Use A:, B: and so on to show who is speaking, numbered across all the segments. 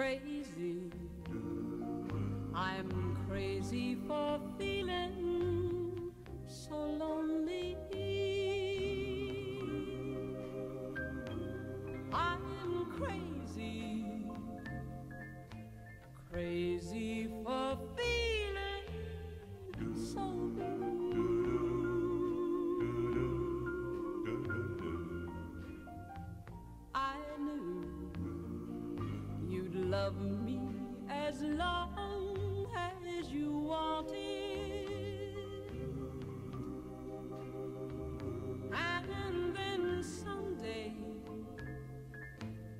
A: crazy. I'm crazy for feeling so lonely. I'm crazy, crazy love me as long as you wanted. And then someday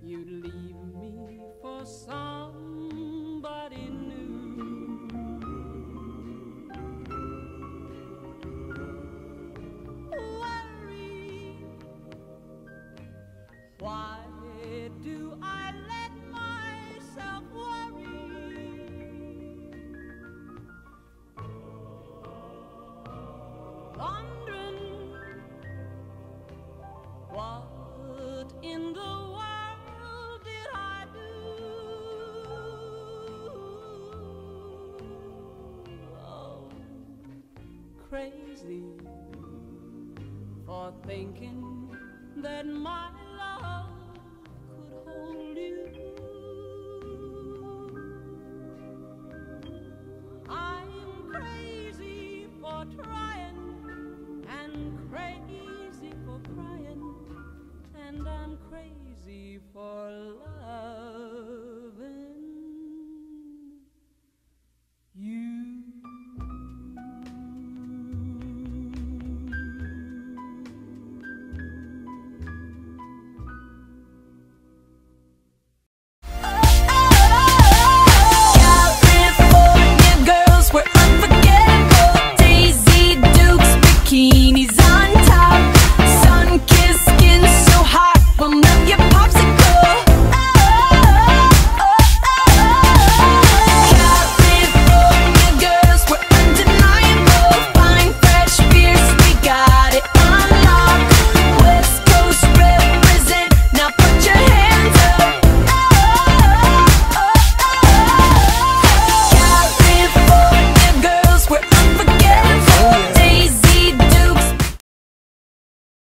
A: you'd leave me for somebody new. Worry. Why crazy for thinking that my